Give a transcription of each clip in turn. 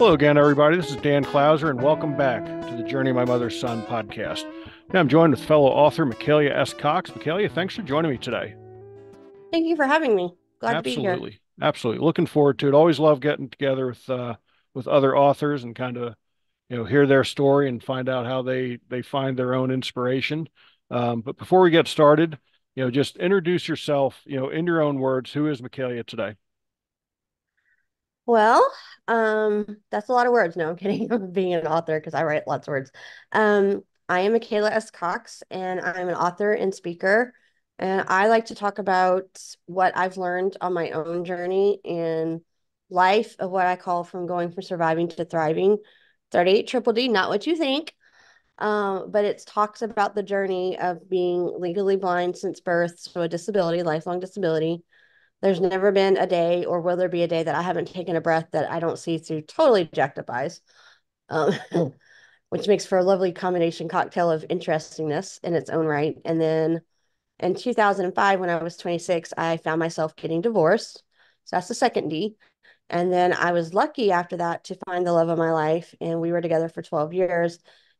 Hello again, everybody. This is Dan Clouser, and welcome back to the Journey of My Mother's Son podcast. Now I'm joined with fellow author Michaela S. Cox. Michaela, thanks for joining me today. Thank you for having me. Glad Absolutely. to be here. Absolutely. Absolutely. Looking forward to it. Always love getting together with uh, with other authors and kind of you know hear their story and find out how they they find their own inspiration. Um, but before we get started, you know, just introduce yourself. You know, in your own words, who is Michaela today? Well, um, that's a lot of words. No, I'm kidding. I'm being an author because I write lots of words. Um, I am Michaela S. Cox, and I'm an author and speaker. And I like to talk about what I've learned on my own journey in life of what I call from going from surviving to thriving. 38 triple D, not what you think. Um, but it talks about the journey of being legally blind since birth, so a disability, lifelong disability, there's never been a day, or will there be a day that I haven't taken a breath that I don't see through totally up eyes, um, which makes for a lovely combination cocktail of interestingness in its own right. And then in 2005, when I was 26, I found myself getting divorced. So that's the second D. And then I was lucky after that to find the love of my life. And we were together for 12 years.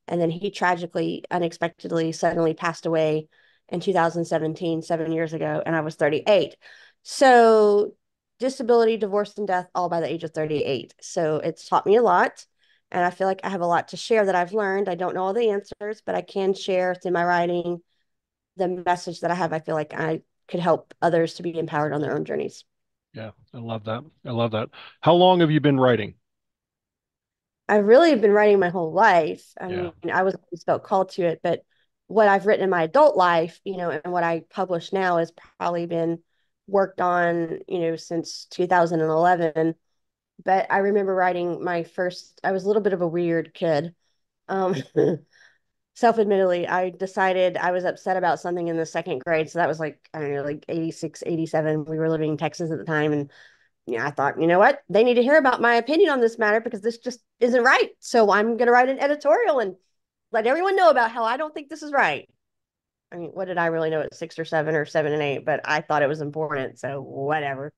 And then he tragically, unexpectedly, suddenly passed away in 2017, seven years ago. And I was 38. So disability, divorce, and death all by the age of 38. So it's taught me a lot. And I feel like I have a lot to share that I've learned. I don't know all the answers, but I can share through my writing the message that I have. I feel like I could help others to be empowered on their own journeys. Yeah, I love that. I love that. How long have you been writing? I've really been writing my whole life. I yeah. mean, I was always felt called to it, but what I've written in my adult life, you know, and what I publish now has probably been worked on, you know, since 2011. But I remember writing my first, I was a little bit of a weird kid. Um, self admittedly, I decided I was upset about something in the second grade. So that was like, I don't know, like 86, 87. We were living in Texas at the time. And yeah, I thought, you know what? They need to hear about my opinion on this matter because this just isn't right. So I'm going to write an editorial and let everyone know about how I don't think this is right. I mean, what did I really know at six or seven or seven and eight? But I thought it was important, so whatever.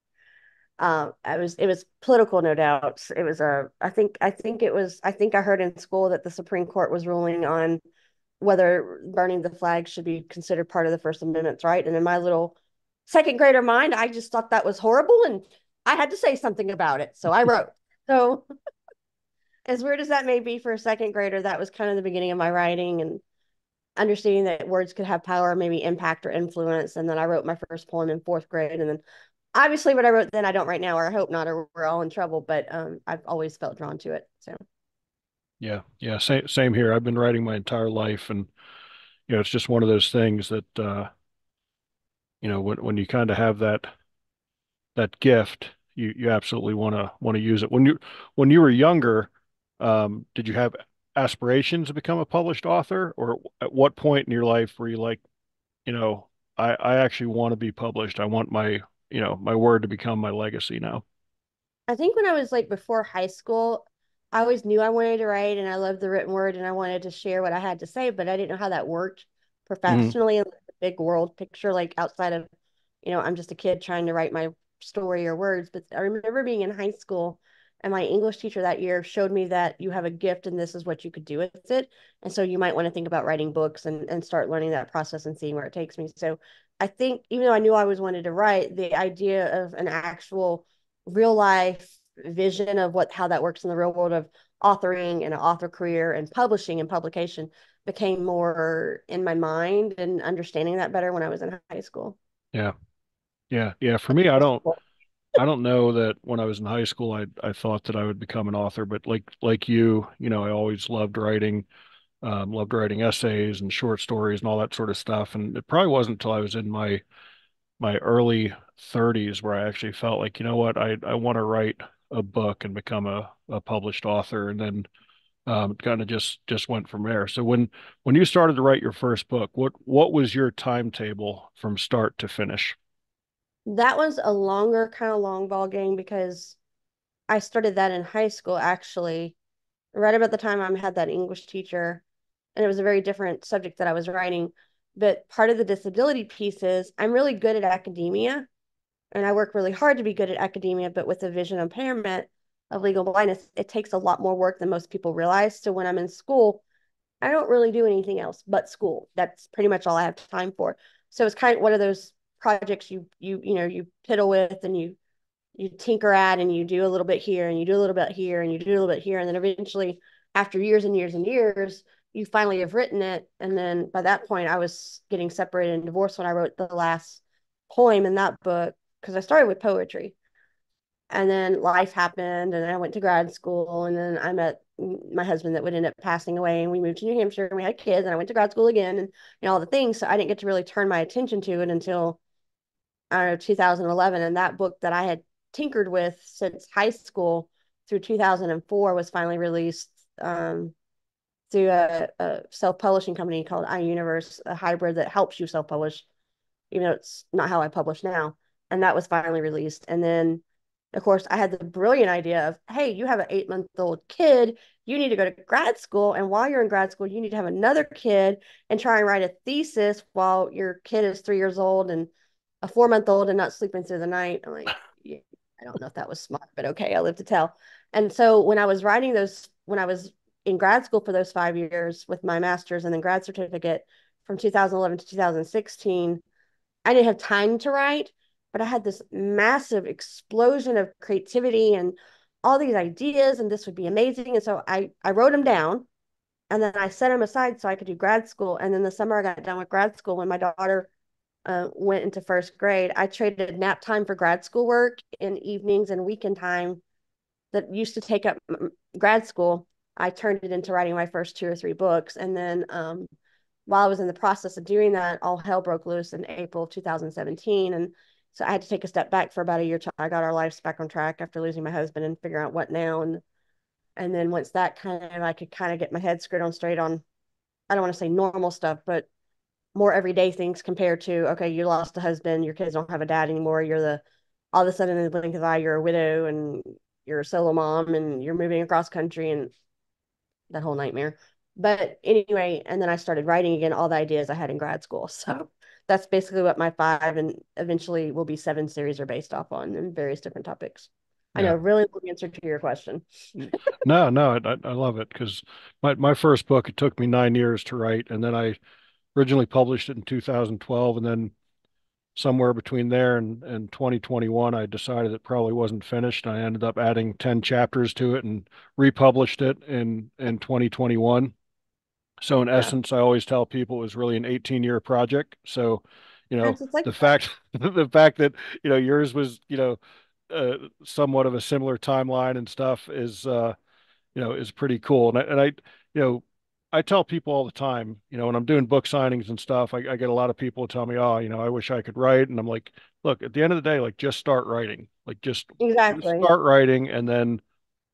Um, I was it was political, no doubt. It was a I think I think it was I think I heard in school that the Supreme Court was ruling on whether burning the flag should be considered part of the First Amendment, right? And in my little second grader mind, I just thought that was horrible, and I had to say something about it, so I wrote. so, as weird as that may be for a second grader, that was kind of the beginning of my writing, and understanding that words could have power, maybe impact or influence. And then I wrote my first poem in fourth grade. And then obviously what I wrote then I don't right now, or I hope not, or we're all in trouble, but um, I've always felt drawn to it. So yeah, yeah, same same here. I've been writing my entire life and you know, it's just one of those things that uh you know, when when you kind of have that that gift, you you absolutely want to want to use it. When you when you were younger, um, did you have aspirations to become a published author, or at what point in your life were you like, you know, I I actually want to be published. I want my you know my word to become my legacy now. I think when I was like before high school, I always knew I wanted to write and I loved the written word and I wanted to share what I had to say, but I didn't know how that worked mm-hmm. professionally mm-hmm. in the big world picture, like outside of, you know, I'm just a kid trying to write my story or words. But I remember being in high school and my English teacher that year showed me that you have a gift and this is what you could do with it. And so you might want to think about writing books and, and start learning that process and seeing where it takes me. So I think even though I knew I always wanted to write, the idea of an actual real life vision of what how that works in the real world of authoring and an author career and publishing and publication became more in my mind and understanding that better when I was in high school. Yeah. Yeah. Yeah. For me, I don't I don't know that when I was in high school, I I thought that I would become an author, but like like you, you know, I always loved writing, um, loved writing essays and short stories and all that sort of stuff. And it probably wasn't until I was in my my early 30s where I actually felt like, you know what, I I want to write a book and become a, a published author, and then um, kind of just just went from there. So when when you started to write your first book, what what was your timetable from start to finish? That was a longer kind of long ball game because I started that in high school actually, right about the time I had that English teacher, and it was a very different subject that I was writing. But part of the disability piece is I'm really good at academia, and I work really hard to be good at academia, but with a vision impairment, of legal blindness, it takes a lot more work than most people realize. So when I'm in school, I don't really do anything else but school. That's pretty much all I have time for. So it's kind of one of those projects you you you know you piddle with and you you tinker at and you do a little bit here and you do a little bit here and you do a little bit here. And then eventually after years and years and years you finally have written it. And then by that point I was getting separated and divorced when I wrote the last poem in that book because I started with poetry. And then life happened and I went to grad school and then I met my husband that would end up passing away and we moved to New Hampshire and we had kids and I went to grad school again and know all the things. So I didn't get to really turn my attention to it until I don't know 2011 and that book that I had tinkered with since high school through 2004 was finally released um, through a, a self-publishing company called iUniverse, a hybrid that helps you self-publish, even though it's not how I publish now. And that was finally released. And then of course, I had the brilliant idea of, hey, you have an eight month old kid. You need to go to grad school. And while you're in grad school, you need to have another kid and try and write a thesis while your kid is three years old and a four month old and not sleeping through the night. I'm like, yeah, I don't know if that was smart, but okay, I live to tell. And so when I was writing those, when I was in grad school for those five years with my master's and then grad certificate from 2011 to 2016, I didn't have time to write but I had this massive explosion of creativity and all these ideas, and this would be amazing. And so I, I wrote them down and then I set them aside so I could do grad school. And then the summer I got done with grad school when my daughter uh, went into first grade, I traded nap time for grad school work in evenings and weekend time that used to take up grad school. I turned it into writing my first two or three books. And then um, while I was in the process of doing that, all hell broke loose in April 2017. And so I had to take a step back for about a year till I got our lives back on track after losing my husband and figure out what now. And and then once that kind of I could kind of get my head screwed on straight on I don't want to say normal stuff, but more everyday things compared to okay, you lost a husband, your kids don't have a dad anymore, you're the all of a sudden in the blink of the eye you're a widow and you're a solo mom and you're moving across country and that whole nightmare. But anyway, and then I started writing again all the ideas I had in grad school. So that's basically what my five and eventually will be seven series are based off on in various different topics. Yeah. I know, really long answer to your question. Mm. no, no, I, I love it because my, my first book, it took me nine years to write. And then I originally published it in 2012. And then somewhere between there and, and 2021, I decided it probably wasn't finished. I ended up adding 10 chapters to it and republished it in, in 2021. So in yeah. essence, I always tell people it was really an 18 year project. So, you know, like the fact the fact that you know yours was you know uh, somewhat of a similar timeline and stuff is uh, you know is pretty cool. And I, and I you know I tell people all the time, you know, when I'm doing book signings and stuff, I, I get a lot of people tell me, oh, you know, I wish I could write, and I'm like, look, at the end of the day, like just start writing, like just exactly just start writing, and then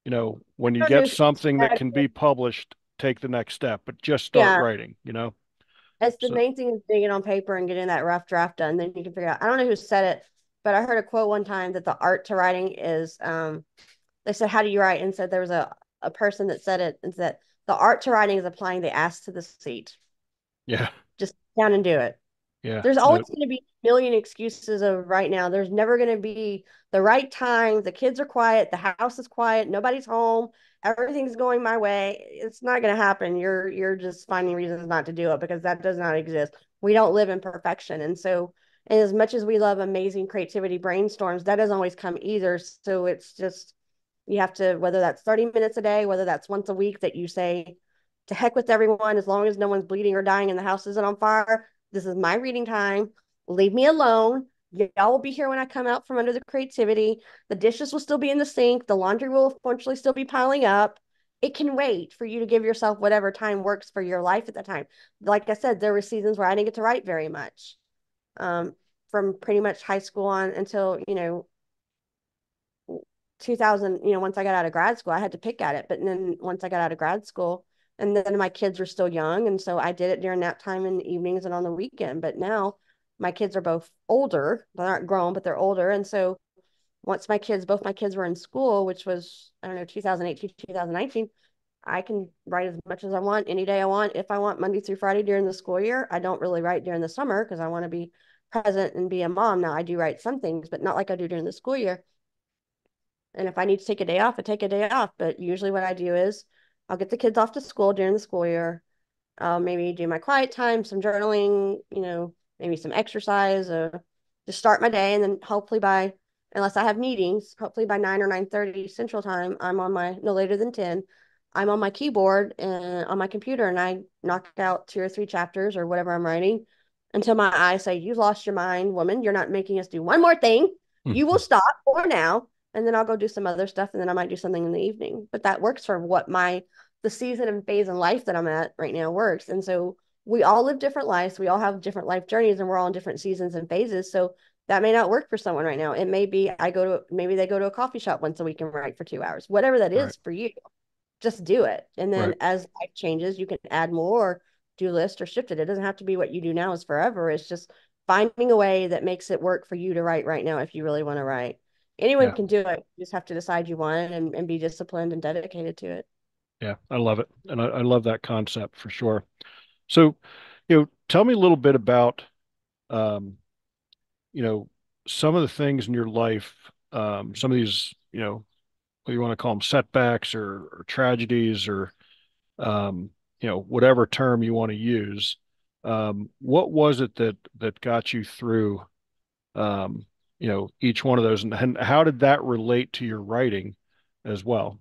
you know when you get something that can be published take the next step, but just start yeah. writing, you know? It's the so. main thing is getting it on paper and getting that rough draft done. Then you can figure out. I don't know who said it, but I heard a quote one time that the art to writing is um they said, How do you write? And said there was a, a person that said it and said the art to writing is applying the ass to the seat. Yeah. Just down and do it. Yeah. There's always going to be a million excuses of right now. There's never going to be the right time. The kids are quiet. The house is quiet. Nobody's home. Everything's going my way. It's not going to happen. You're you're just finding reasons not to do it because that does not exist. We don't live in perfection. And so and as much as we love amazing creativity brainstorms, that doesn't always come either. So it's just you have to whether that's 30 minutes a day, whether that's once a week that you say to heck with everyone as long as no one's bleeding or dying and the house isn't on fire this is my reading time. Leave me alone. Y'all will be here when I come out from under the creativity. The dishes will still be in the sink. The laundry will eventually still be piling up. It can wait for you to give yourself whatever time works for your life at the time. Like I said, there were seasons where I didn't get to write very much. Um, from pretty much high school on until, you know, 2000, you know, once I got out of grad school, I had to pick at it. But then once I got out of grad school, and then my kids were still young and so i did it during nap time in the evenings and on the weekend. But now my kids are both older. They aren't grown but they're older. And so once my kids both my kids were in school which was i don't know 2018 2019 i can write as much as i want any day i want. If i want monday through friday during the school year i don't really write during the summer because i want to be present and be a mom. Now i do write some things but not like i do during the school year And if I need to take a day off, I take a day off. But usually what I do is I'll get the kids off to school during the school year. I'll maybe do my quiet time, some journaling, you know, maybe some exercise, uh, just start my day. And then hopefully by, unless I have meetings, hopefully by 9 or 9.30 central time, I'm on my, no later than 10, I'm on my keyboard and on my computer and I knock out two or three chapters or whatever I'm writing until my eyes say, You've lost your mind, woman. You're not making us do one more thing. You will stop for now. And then I'll go do some other stuff and then I might do something in the evening. But that works for what my the season and phase in life that I'm at right now works. And so we all live different lives. We all have different life journeys and we're all in different seasons and phases. So that may not work for someone right now. It may be I go to maybe they go to a coffee shop once a week and write for two hours, whatever that is right. for you. Just do it. And then right. as life changes, you can add more, do list or shift it. It doesn't have to be what you do now is forever. It's just finding a way that makes it work for you to write right now if you really want to write. Anyone yeah. can do it. You just have to decide you want it and, and be disciplined and dedicated to it. Yeah, I love it. And I, I love that concept for sure. So, you know, tell me a little bit about, um, you know, some of the things in your life, um, some of these, you know, what you want to call them setbacks or, or tragedies or, um, you know, whatever term you want to use. Um, what was it that, that got you through, um, you know, each one of those and, and how did that relate to your writing as well?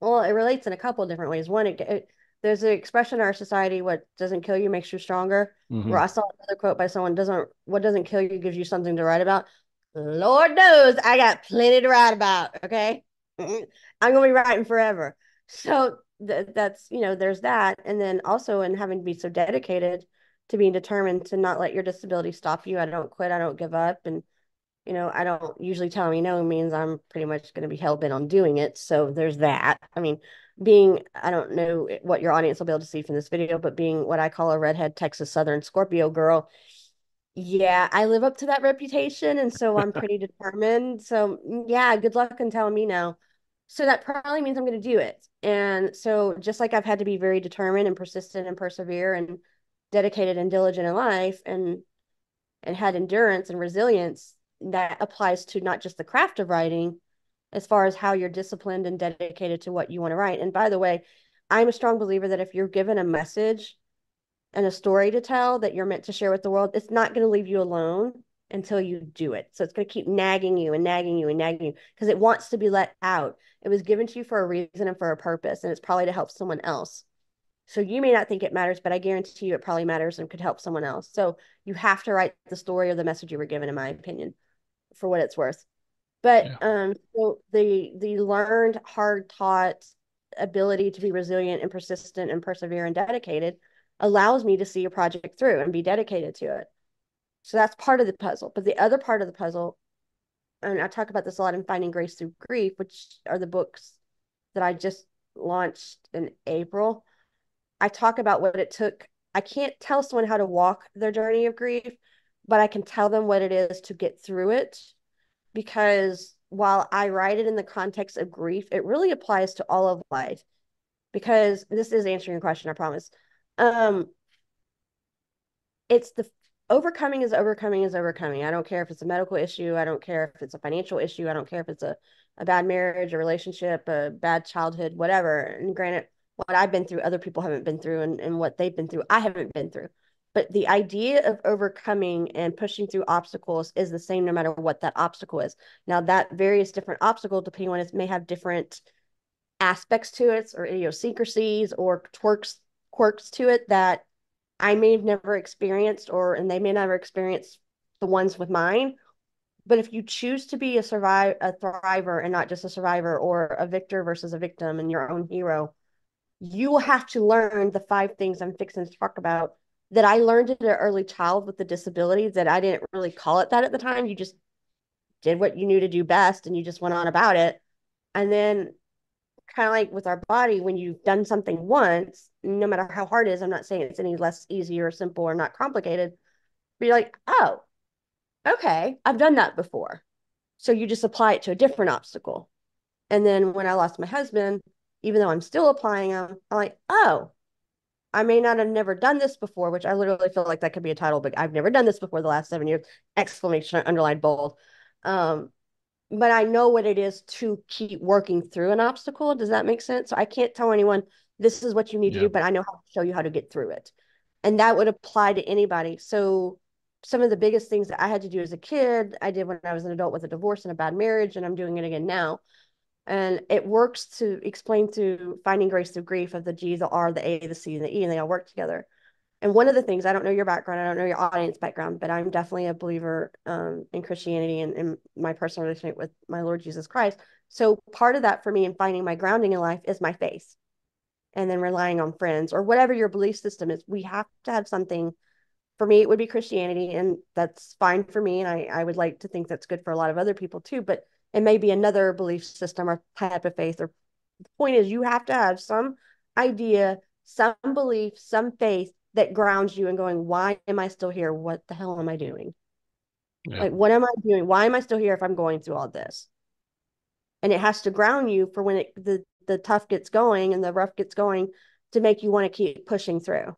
Well, it relates in a couple of different ways. One, it, it, there's an expression in our society: "What doesn't kill you makes you stronger." Mm-hmm. Where I saw another quote by someone: "Doesn't what doesn't kill you gives you something to write about." Lord knows I got plenty to write about. Okay, I'm gonna be writing forever. So th- that's you know, there's that, and then also in having to be so dedicated to being determined to not let your disability stop you. I don't quit. I don't give up, and you know, I don't usually tell me no means I'm pretty much going to be hell bent on doing it. So there's that. I mean, being, I don't know what your audience will be able to see from this video, but being what I call a redhead Texas Southern Scorpio girl, yeah, I live up to that reputation. And so I'm pretty determined. So yeah, good luck in telling me no. So that probably means I'm going to do it. And so just like I've had to be very determined and persistent and persevere and dedicated and diligent in life and and had endurance and resilience that applies to not just the craft of writing as far as how you're disciplined and dedicated to what you want to write. And by the way i'm a strong believer that if you're given a message and a story to tell that you're meant to share with the world it's not going to leave you alone until you do it. So it's going to keep nagging you and nagging you and nagging you because it wants to be let out. It was given to you for a reason and for a purpose and it's probably to help someone else so you may not think it matters, but I guarantee you it probably matters and could help someone else. So you have to write the story or the message you were given, in my opinion for what it's worth. But yeah. um, so the the learned, hard taught ability to be resilient and persistent and persevere and dedicated allows me to see a project through and be dedicated to it. So that's part of the puzzle. But the other part of the puzzle, and I talk about this a lot in Finding Grace Through Grief, which are the books that I just launched in April. I talk about what it took. I can't tell someone how to walk their journey of grief, but I can tell them what it is to get through it because while I write it in the context of grief, it really applies to all of life because this is answering your question, I promise. Um, it's the overcoming is overcoming is overcoming. I don't care if it's a medical issue. I don't care if it's a financial issue. I don't care if it's a, a bad marriage, a relationship, a bad childhood, whatever. And granted, what I've been through, other people haven't been through, and, and what they've been through, I haven't been through. But the idea of overcoming and pushing through obstacles is the same no matter what that obstacle is. Now, that various different obstacle, depending on it, may have different aspects to it or idiosyncrasies or quirks quirks to it that I may have never experienced or and they may never experience the ones with mine. But if you choose to be a survive a thriver and not just a survivor or a victor versus a victim and your own hero, you have to learn the five things I'm fixing to talk about that I learned at an early child with the disability that I didn't really call it that at the time. You just did what you knew to do best and you just went on about it. And then kind of like with our body, when you've done something once, no matter how hard it is, I'm not saying it's any less easy or simple or not complicated, but you're like, oh, okay, I've done that before. So you just apply it to a different obstacle. And then when I lost my husband, even though I'm still applying them, I'm like, oh, I may not have never done this before, which I literally feel like that could be a title, but I've never done this before the last seven years, exclamation, underlined bold. Um, but I know what it is to keep working through an obstacle. Does that make sense? So I can't tell anyone this is what you need yeah. to do, but I know how to show you how to get through it. And that would apply to anybody. So some of the biggest things that I had to do as a kid, I did when I was an adult with a divorce and a bad marriage, and I'm doing it again now. And it works to explain to finding grace through grief of the G, the R, the A, the C, and the E, and they all work together. And one of the things, I don't know your background, I don't know your audience background, but I'm definitely a believer um, in Christianity and, my personal relationship with my Lord Jesus Christ. So part of that for me in finding my grounding in life is my faith and then relying on friends or whatever your belief system is. We have to have something for me, it would be Christianity, and that's fine for me. And I, I would like to think that's good for a lot of other people too, but it may be another belief system or type of faith. Or the point is, you have to have some idea, some belief, some faith that grounds you in going, why am I still here? What the hell am I doing? Yeah. Like, what am I doing? Why am I still here if I'm going through all this? And it has to ground you for when it the the tough gets going and the rough gets going to make you want to keep pushing through.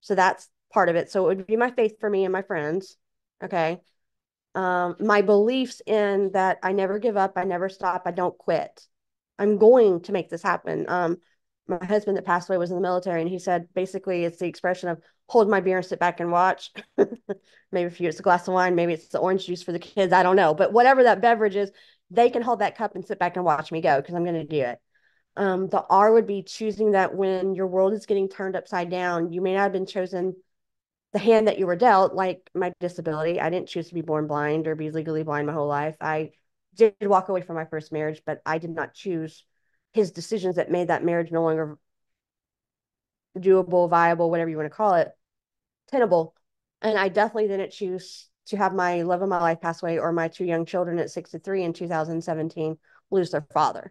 So that's part of it. So it would be my faith for me and my friends. Okay. Um, my beliefs in that I never give up, I never stop, I don't quit. I'm going to make this happen. Um, my husband that passed away was in the military, and he said basically it's the expression of hold my beer and sit back and watch. maybe if you it's a glass of wine, maybe it's the orange juice for the kids. I don't know, but whatever that beverage is, they can hold that cup and sit back and watch me go because I'm going to do it. Um, the R would be choosing that when your world is getting turned upside down, you may not have been chosen the hand that you were dealt, like my disability. I didn't choose to be born blind or be legally blind my whole life. I did walk away from my first marriage, but I did not choose his decisions that made that marriage no longer doable, viable, whatever you want to call it, tenable. And I definitely didn't choose to have my love of my life pass away or my two young children at 63 in 2017 lose their father.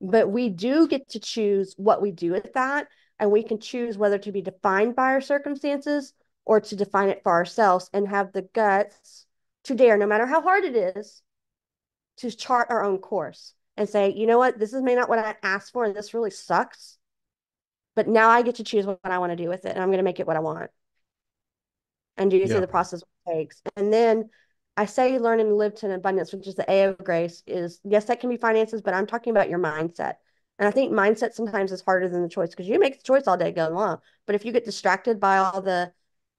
But we do get to choose what we do with that. And we can choose whether to be defined by our circumstances or to define it for ourselves and have the guts to dare, no matter how hard it is, to chart our own course and say, you know what, this is may not what I asked for, and this really sucks. But now I get to choose what I want to do with it, and I'm going to make it what I want. And do you yeah. see the process it takes? And then I say learn and live to an abundance, which is the A of grace, is yes, that can be finances, but I'm talking about your mindset. And I think mindset sometimes is harder than the choice because you make the choice all day going long. But if you get distracted by all the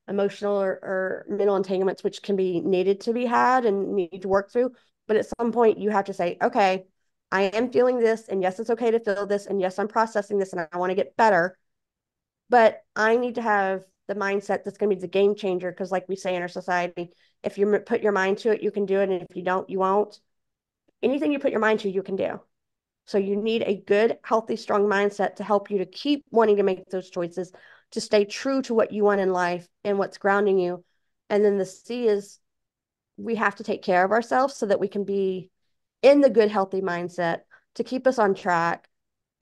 emotional or, or mental entanglements, which can be needed to be had and need to work through, but at some point you have to say, okay, I am feeling this, and yes, it's okay to feel this, and yes, I'm processing this, and I want to get better. But I need to have the mindset that's going to be the game changer because, like we say in our society, if you put your mind to it, you can do it, and if you don't, you won't. Anything you put your mind to, you can do. So you need a good, healthy, strong mindset to help you to keep wanting to make those choices, to stay true to what you want in life and what's grounding you. And then the C is we have to take care of ourselves so that we can be in the good, healthy mindset to keep us on track,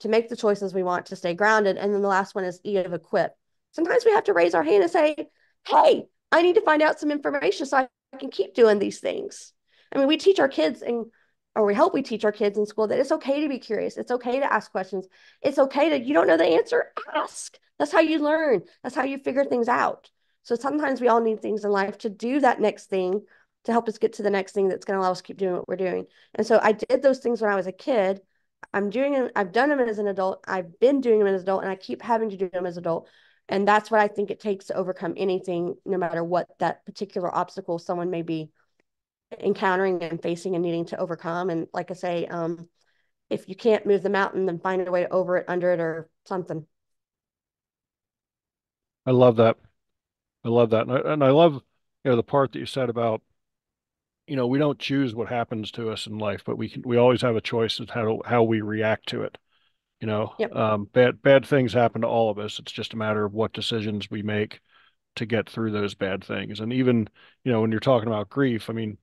to make the choices we want, to stay grounded. And then the last one is E of equip. Sometimes we have to raise our hand and say, Hey, I need to find out some information so I can keep doing these things. I mean, we teach our kids and or we hope we teach our kids in school that it's okay to be curious. It's okay to ask questions. It's okay to, you don't know the answer, ask. That's how you learn. That's how you figure things out. So sometimes we all need things in life to do that next thing to help us get to the next thing that's going to allow us to keep doing what we're doing. And so I did those things when I was a kid. I'm doing them, I've done them as an adult. I've been doing them as an adult, and I keep having to do them as an adult. And that's what I think it takes to overcome anything, no matter what that particular obstacle someone may be encountering and facing and needing to overcome. And like I say, um, if you can't move the mountain, then find a way over it, under it, or something. I love that. I love that, and I, and I love you know the part that you said about you know we don't choose what happens to us in life, but we can we always have a choice as how to, how we react to it. You know, yep. um, bad bad things happen to all of us. It's just a matter of what decisions we make to get through those bad things. And even you know when you're talking about grief, I mean,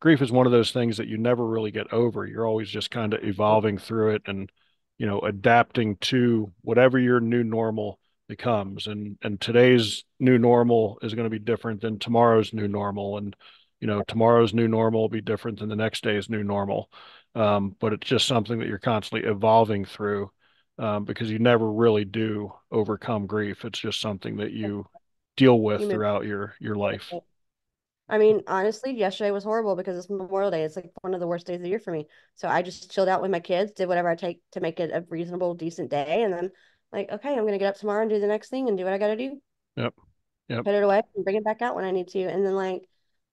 grief is one of those things that you never really get over. You're always just kind of evolving through it and you know adapting to whatever your new normal becomes and and today's new normal is going to be different than tomorrow's new normal. And you know tomorrow's new normal will be different than the next day's new normal. Um, but it's just something that you're constantly evolving through um, because you never really do overcome grief. It's just something that you deal with throughout your your life. I mean, honestly, yesterday was horrible because it's Memorial Day. It's like one of the worst days of the year for me. So I just chilled out with my kids, did whatever I take to make it a reasonable, decent day, and then like, okay, I'm gonna get up tomorrow and do the next thing and do what I gotta do. Yep. Yep. Put it away and bring it back out when I need to. And then like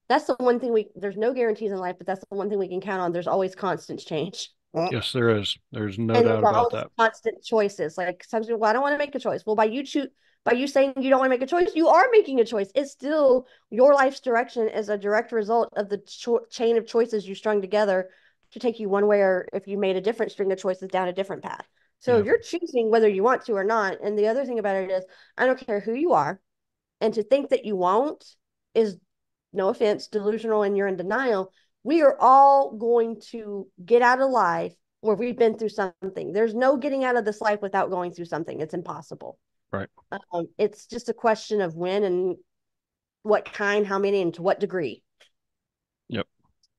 that's the one thing we there's no guarantees in life, but that's the one thing we can count on. There's always constant change. Yes, there is. There's no and doubt about that. constant choices. Like sometimes, well, I don't want to make a choice. Well, by you choose by you saying you don't want to make a choice, you are making a choice. It's still your life's direction is a direct result of the cho- chain of choices you strung together to take you one way, or if you made a different string of choices down a different path. So Yeah. you're choosing whether you want to or not. And the other thing about it is, I don't care who you are, and to think that you won't is, no offense, delusional and you're in denial. We are all going to get out of life where we've been through something. There's no getting out of this life without going through something. It's impossible. Right. Um, it's just a question of when and what kind, how many, and to what degree. Yep.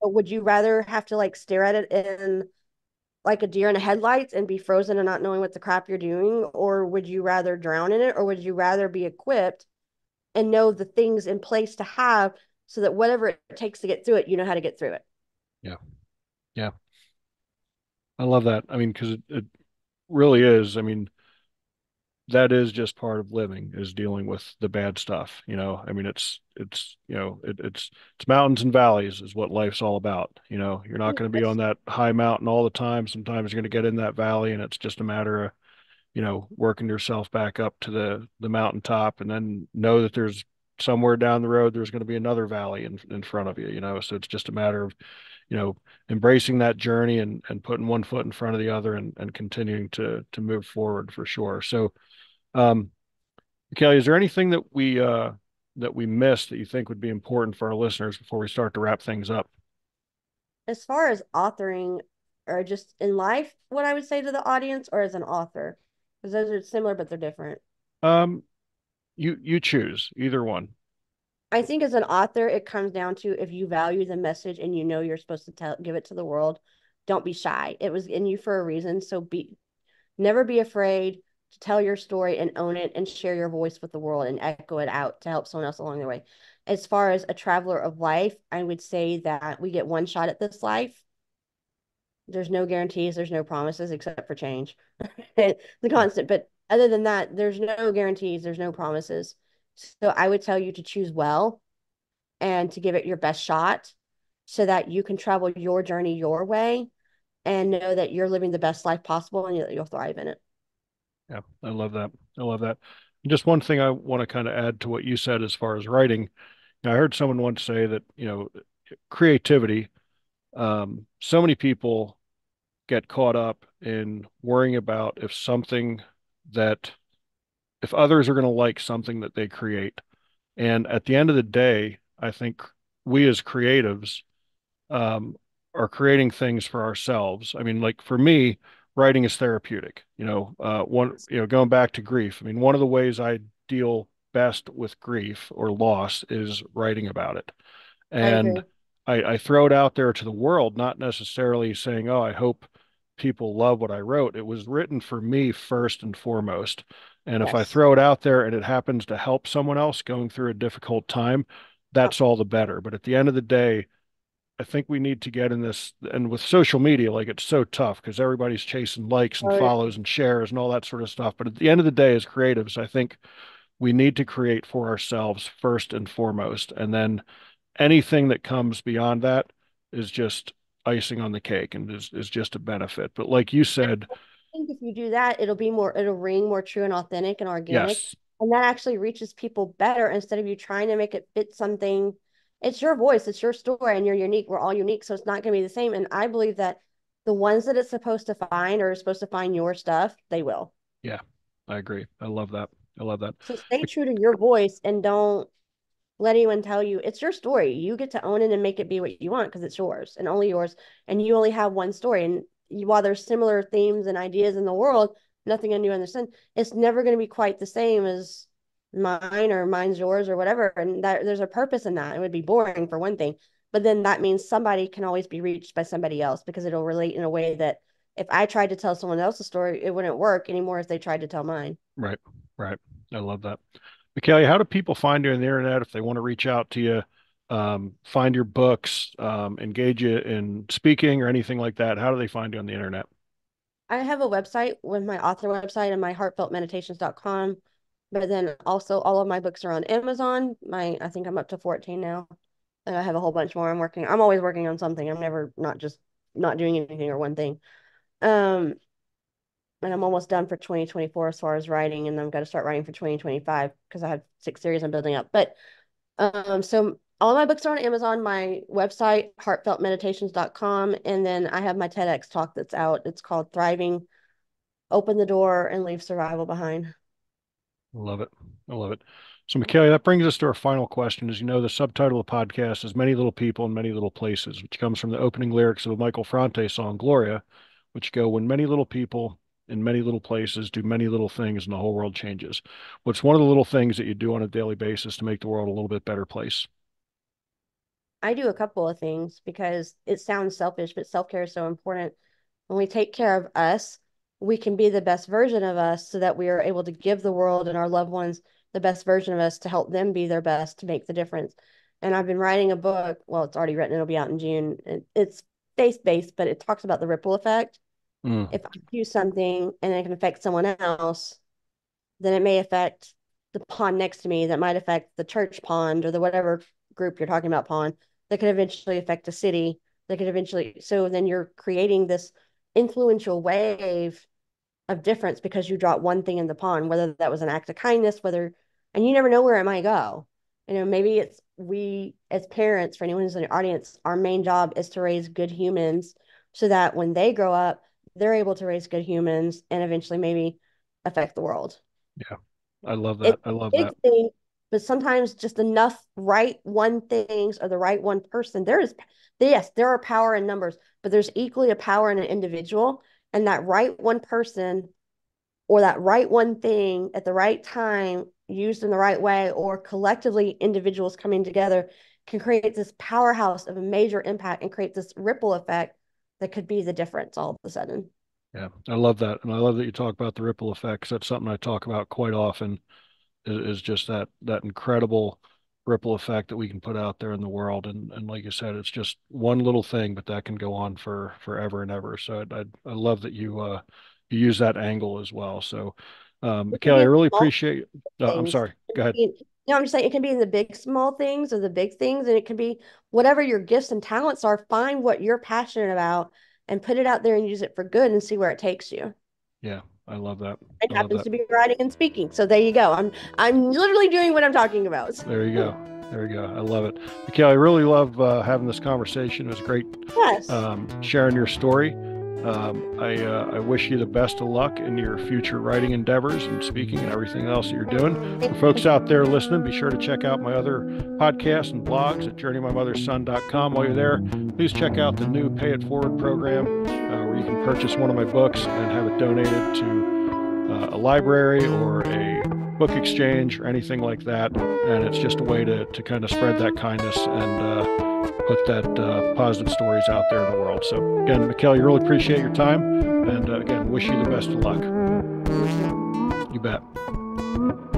Would you rather have to like stare at it in like a deer in the headlights and be frozen and not knowing what the crap you're doing? Or would you rather drown in it? Or would you rather be equipped and know the things in place to have so that whatever it takes to get through it, you know how to get through it? Yeah. Yeah. I love that. I mean, because it, it really is. I mean, that is just part of living is dealing with the bad stuff. You know, I mean, it's it's you know, it, it's it's mountains and valleys is what life's all about. You know, you're not going to be on that high mountain all the time. Sometimes you're going to get in that valley, and it's just a matter of you know working yourself back up to the the mountaintop, and then know that there's somewhere down the road there's going to be another valley in in front of you. You know, so it's just a matter of you know embracing that journey and and putting one foot in front of the other and and continuing to to move forward for sure. So um, Kelly, is there anything that we uh, that we missed that you think would be important for our listeners before we start to wrap things up? As far as authoring or just in life, what I would say to the audience or as an author, because those are similar but they're different. Um, you you choose either one. I think as an author, it comes down to if you value the message and you know you're supposed to tell give it to the world, don't be shy. It was in you for a reason, so be never be afraid to tell your story and own it and share your voice with the world and echo it out to help someone else along the way. As far as a traveler of life, I would say that we get one shot at this life. There's no guarantees, there's no promises except for change. the constant, but other than that, there's no guarantees, there's no promises. So I would tell you to choose well and to give it your best shot so that you can travel your journey your way and know that you're living the best life possible and you'll thrive in it. Yeah, I love that. I love that. And Just one thing I want to kind of add to what you said as far as writing. I heard someone once say that, you know, creativity, um, so many people get caught up in worrying about if something that if others are going to like something that they create. And at the end of the day, I think we as creatives um, are creating things for ourselves. I mean, like for me, writing is therapeutic. You know, uh, one, you know, going back to grief. I mean, one of the ways I deal best with grief or loss is writing about it. I. And I, I throw it out there to the world, not necessarily saying, oh, I hope people love what I wrote. It was written for me first and foremost. And if I throw it out there and it happens to help someone else going through a difficult time, that's all the better. But at the end of the day, I think we need to get in this. And with social media, like it's so tough because everybody's chasing likes and Oh, yeah. follows and shares and all that sort of stuff. But at the end of the day, as creatives, I think we need to create for ourselves first and foremost. And then anything that comes beyond that is just icing on the cake and is, is just a benefit. But like you said, I think if you do that, it'll be more, it'll ring more true and authentic and organic. yes, And that actually reaches people better instead of you trying to make it fit something. It's your voice, it's your story, and you're unique. We're all unique. So it's not going to be the same. And I believe that the ones that it's supposed to find or supposed to find your stuff, they will. yeah, I agree. I love that. I love that. So stay true to your voice and don't let anyone tell you it's your story. You get to own it and make it be what you want because it's yours and only yours. And you only have one story. And you, while there's similar themes and ideas in the world, nothing new under the sun, it's never going to be quite the same as mine or mine's yours or whatever. And that there's a purpose in that. It would be boring for one thing. But then that means somebody can always be reached by somebody else because it'll relate in a way that if I tried to tell someone else's story, it wouldn't work anymore if they tried to tell mine. Right, right. I love that. Michaela, how do people find you on the internet if they want to reach out to you? um, find your books, um, engage you in speaking or anything like that, how do they find you on the internet? I have a website with my author website and my heartfeltmeditations.com. But then also all of my books are on Amazon. My I think I'm up to 14 now. And I have a whole bunch more I'm working. I'm always working on something. I'm never not just not doing anything or one thing. Um and I'm almost done for 2024 as far as writing, and I'm going to start writing for 2025 because I have six series I'm building up. But um, so all my books are on Amazon, my website, heartfeltmeditations.com, and then I have my TEDx talk that's out. It's called Thriving, Open the Door and Leave Survival Behind. Love it. I love it. So, Michaela, that brings us to our final question. As you know, the subtitle of the podcast is Many Little People in Many Little Places, which comes from the opening lyrics of the Michael Franti song Gloria, which go, When many little people in many little places do many little things and the whole world changes. What's one of the little things that you do on a daily basis to make the world a little bit better place? I do a couple of things because it sounds selfish, but self care is so important. When we take care of us, we can be the best version of us so that we are able to give the world and our loved ones the best version of us to help them be their best to make the difference. And I've been writing a book. Well, it's already written, it'll be out in June. It's faith based, but it talks about the ripple effect. Mm. If I do something and it can affect someone else, then it may affect the pond next to me, that might affect the church pond or the whatever group you're talking about pond, that could eventually affect the city, that could eventually. So then you're creating this influential wave of difference because you drop one thing in the pond, whether that was an act of kindness, whether, and you never know where it might go. You know, maybe it's we as parents, for anyone who's in the audience, our main job is to raise good humans so that when they grow up, they're able to raise good humans and eventually maybe affect the world. Yeah. I love that. It's I love that. Thing, but sometimes just enough right one things or the right one person. There is yes, there are power in numbers, but there's equally a power in an individual and that right one person or that right one thing at the right time used in the right way or collectively individuals coming together can create this powerhouse of a major impact and create this ripple effect that could be the difference all of a sudden yeah i love that and i love that you talk about the ripple effects that's something i talk about quite often is, is just that that incredible ripple effect that we can put out there in the world. And and like you said, it's just one little thing, but that can go on for forever and ever. So I I, I love that you uh you use that angle as well. So um Kelly, I really appreciate uh, I'm sorry. Go ahead. No, I'm just saying it can be in the big small things or the big things, and it can be whatever your gifts and talents are. Find what you're passionate about and put it out there and use it for good and see where it takes you. Yeah, I love that. It I happens to be writing and speaking. So there you go. I'm I'm literally doing what I'm talking about. There you go. There you go. I love it. Mikhail, I really love uh, having this conversation. It was great yes. um, sharing your story. Um, I, uh, I wish you the best of luck in your future writing endeavors and speaking and everything else that you're doing. For folks out there listening, be sure to check out my other podcasts and blogs at journeymymotherson.com. While you're there, please check out the new Pay It Forward program uh, where you can purchase one of my books and have it donated to uh, a library or a book exchange or anything like that. And it's just a way to, to kind of spread that kindness and uh, put that uh, positive stories out there in the world. So again, Mikkel, you really appreciate your time, and uh, again, wish you the best of luck. You bet.